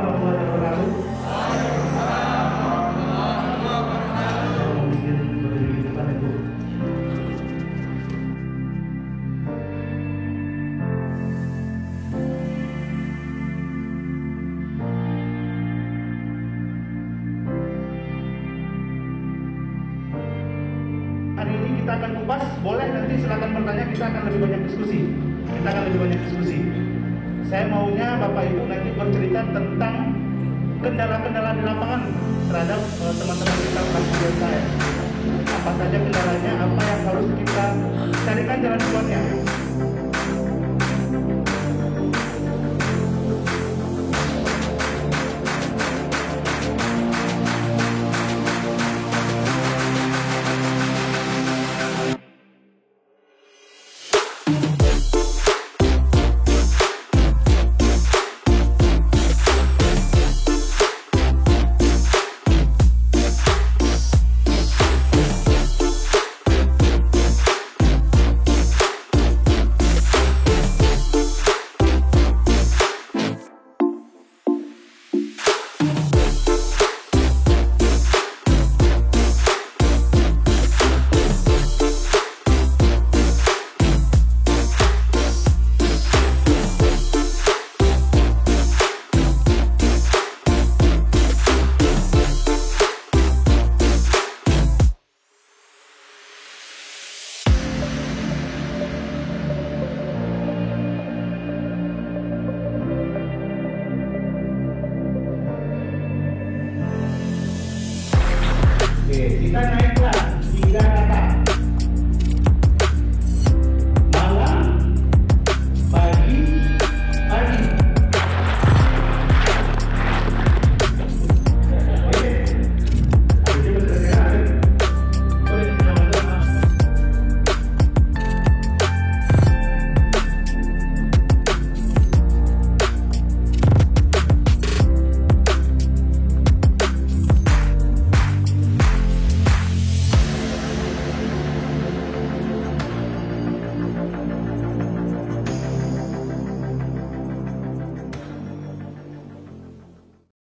warahmatullahi wabarakatuh. Hari ini kita akan kupas, boleh nanti silakan bertanya, kita akan lebih banyak diskusi. Kita akan lebih banyak diskusi. Saya maunya Bapak Ibu nanti bercerita tentang kendala-kendala di lapangan terhadap eh, teman-teman kita fraksi saya. Apa saja kendalanya, apa yang harus kita carikan jalan keluarnya. 对。